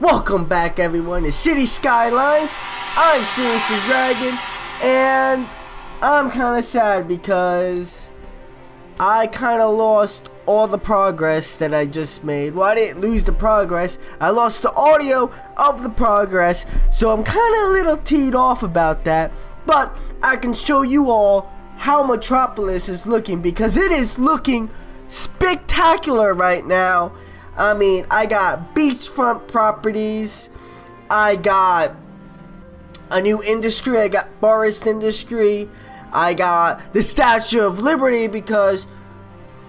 Welcome back everyone to City Skylines. I'm Sinister Dragon and I'm kind of sad because I kind of lost all the progress that I just made. Well, I didn't lose the progress. I lost the audio of the progress. So I'm kind of a little teed off about that. But I can show you all how Metropolis is looking because it is looking spectacular right now. I mean, I got beachfront properties. I got a new industry. I got forest industry. I got the Statue of Liberty because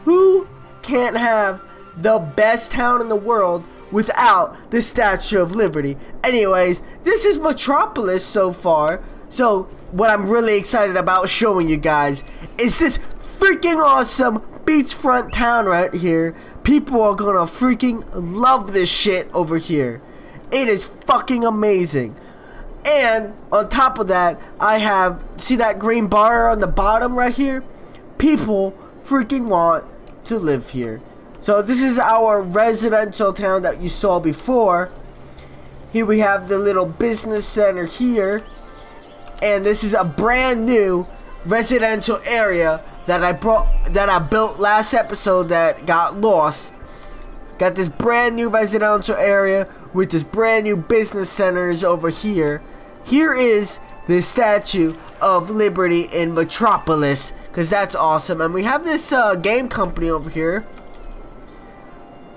who can't have the best town in the world without the Statue of Liberty? Anyways, this is Metropolis so far. So, what I'm really excited about showing you guys is this freaking awesome beachfront town right here People are gonna freaking love this shit over here. It is fucking amazing. And on top of that, I have, see that green bar on the bottom right here? People freaking want to live here. So this is our residential town that you saw before. Here we have the little business center here. And this is a brand new residential area that I brought that I built last episode that got lost. Got this brand new residential area with this brand new business centers over here. Here is the Statue of Liberty in Metropolis because that's awesome. And we have this uh, game company over here.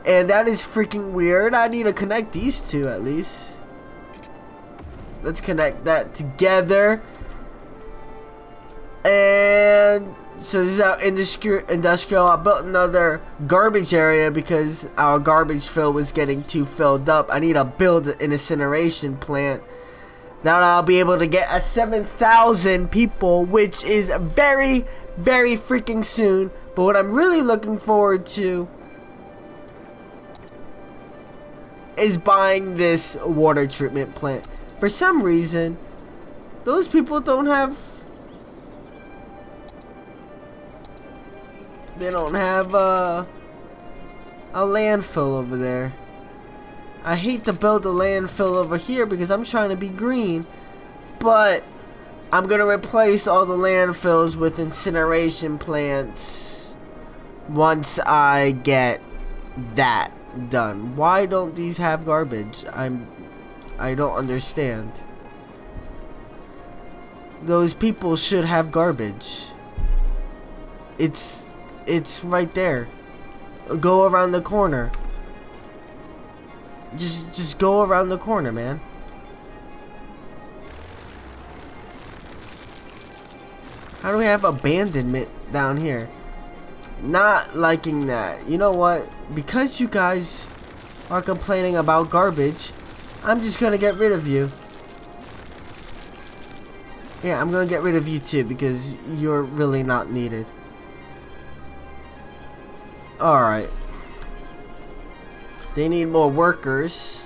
And that is freaking weird. I need to connect these two at least. Let's connect that together. And so this is our industri industrial. I built another garbage area because our garbage fill was getting too filled up. I need to build an incineration plant. Now I'll be able to get a 7,000 people, which is very, very freaking soon. But what I'm really looking forward to is buying this water treatment plant. For some reason, those people don't have They don't have uh, a landfill over there. I hate to build a landfill over here because I'm trying to be green. But I'm going to replace all the landfills with incineration plants once I get that done. Why don't these have garbage? I'm I don't understand. Those people should have garbage. It's it's right there. Go around the corner. Just just go around the corner, man. How do we have abandonment down here? Not liking that. You know what? Because you guys are complaining about garbage, I'm just gonna get rid of you. Yeah, I'm gonna get rid of you too because you're really not needed. Alright. They need more workers.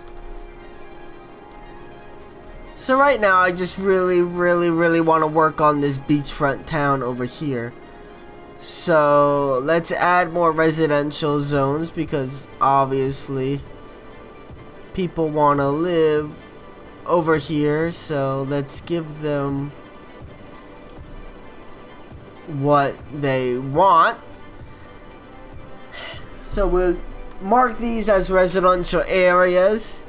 So right now, I just really, really, really want to work on this beachfront town over here. So, let's add more residential zones because obviously people want to live over here. So, let's give them what they want. So we'll mark these as residential areas.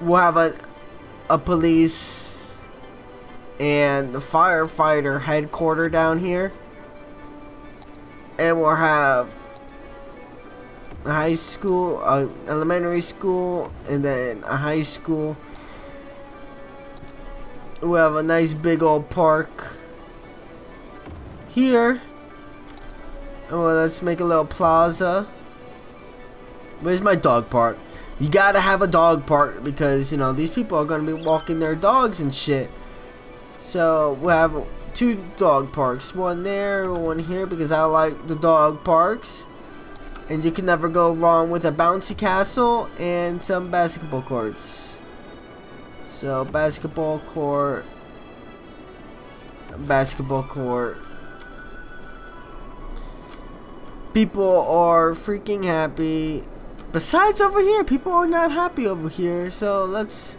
We'll have a, a police and a firefighter headquarter down here. And we'll have a high school, a elementary school, and then a high school. We have a nice big old park here. Well, let's make a little plaza. Where's my dog park? You gotta have a dog park because, you know, these people are gonna be walking their dogs and shit. So, we have two dog parks. One there, one here because I like the dog parks. And you can never go wrong with a bouncy castle and some basketball courts. So, basketball court, basketball court, people are freaking happy besides over here, people are not happy over here. So let's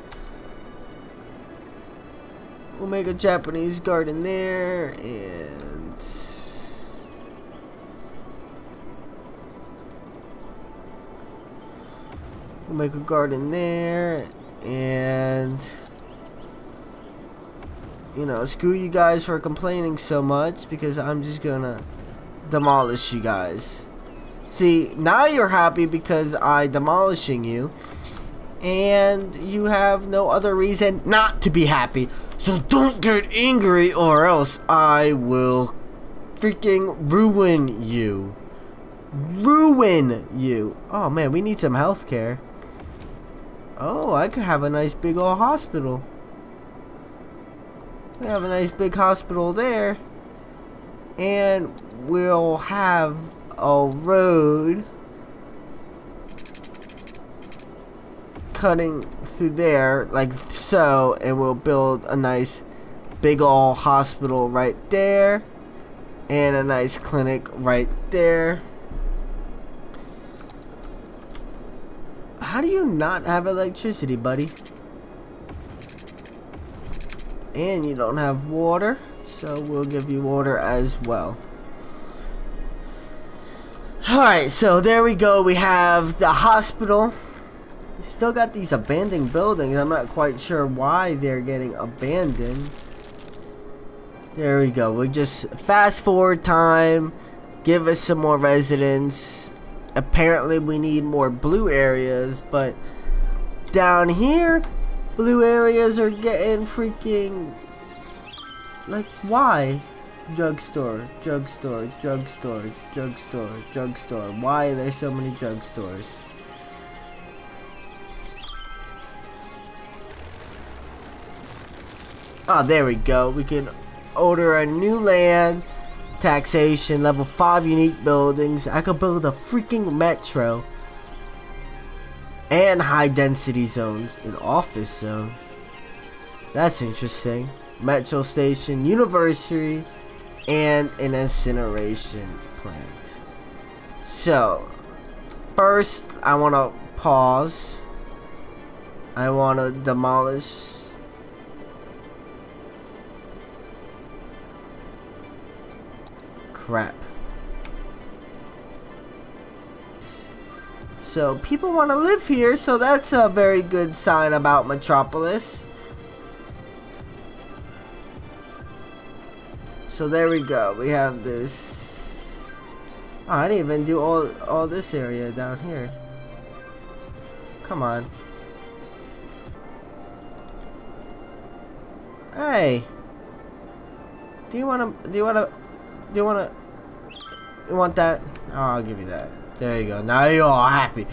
we'll make a Japanese garden there and we'll make a garden there and you know, screw you guys for complaining so much because I'm just gonna demolish you guys. See, now you're happy because I demolishing you. And you have no other reason not to be happy. So don't get angry or else I will freaking ruin you. Ruin you. Oh man, we need some health care. Oh, I could have a nice big old hospital. We have a nice big hospital there. And we'll have a road cutting through there like so and we'll build a nice big old hospital right there and a nice clinic right there. How do you not have electricity buddy? And you don't have water so we'll give you water as well Alright, so there we go. We have the hospital. We still got these abandoned buildings. I'm not quite sure why they're getting abandoned. There we go. We just fast forward time. Give us some more residents. Apparently we need more blue areas, but down here, blue areas are getting freaking... Like, why? Drugstore, drugstore, drugstore, drugstore, drugstore. Why are there so many drugstores? Ah, oh, there we go. We can order a new land, taxation, level 5 unique buildings. I could build a freaking metro. And high density zones. An office zone. That's interesting. Metro station, university, and an incineration plant. So, first I want to pause. I want to demolish crap. So people want to live here, so that's a very good sign about Metropolis. So there we go. We have this. Oh, I didn't even do all all this area down here. Come on. Hey. Do you wanna? Do you wanna? Do you wanna? You want that? Oh, I'll give you that. There you go. Now you're all happy.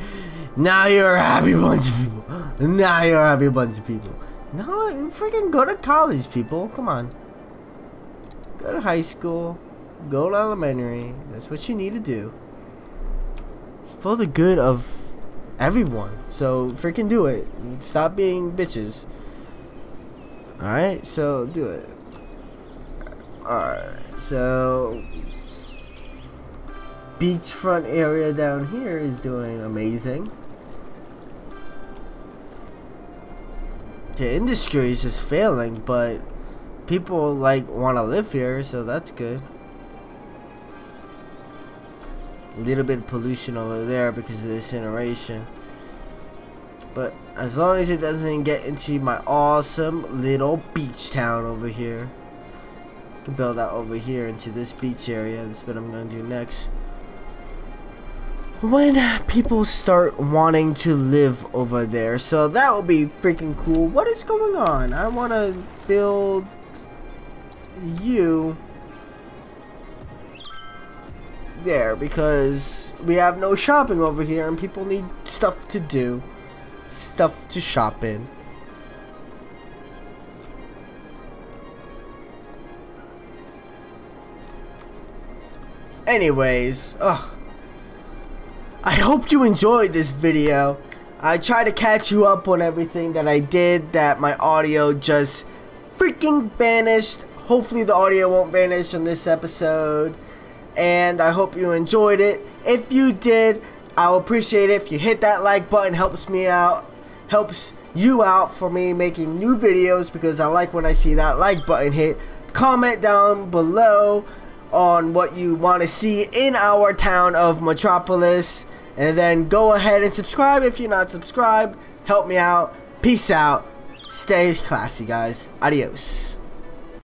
Now you're a happy bunch of people. Now you're a happy bunch of people. No, you freaking go to college, people. Come on. Go to high school. Go to elementary. That's what you need to do. For the good of everyone. So freaking do it. Stop being bitches. Alright, so do it. Alright, so beachfront area down here is doing amazing. The industry is just failing, but people like want to live here, so that's good. A little bit of pollution over there because of the incineration. But as long as it doesn't get into my awesome little beach town over here. I can build out over here into this beach area. That's what I'm going to do next. When people start wanting to live over there. So that will be freaking cool. What is going on? I want to build you there because we have no shopping over here and people need stuff to do. Stuff to shop in. Anyways ugh. I hope you enjoyed this video. I tried to catch you up on everything that I did that my audio just freaking vanished Hopefully the audio won't vanish on this episode. And I hope you enjoyed it. If you did, I'll appreciate it if you hit that like button. Helps me out. Helps you out for me making new videos because I like when I see that like button hit. Comment down below on what you want to see in our town of Metropolis. And then go ahead and subscribe if you're not subscribed. Help me out. Peace out. Stay classy, guys. Adios.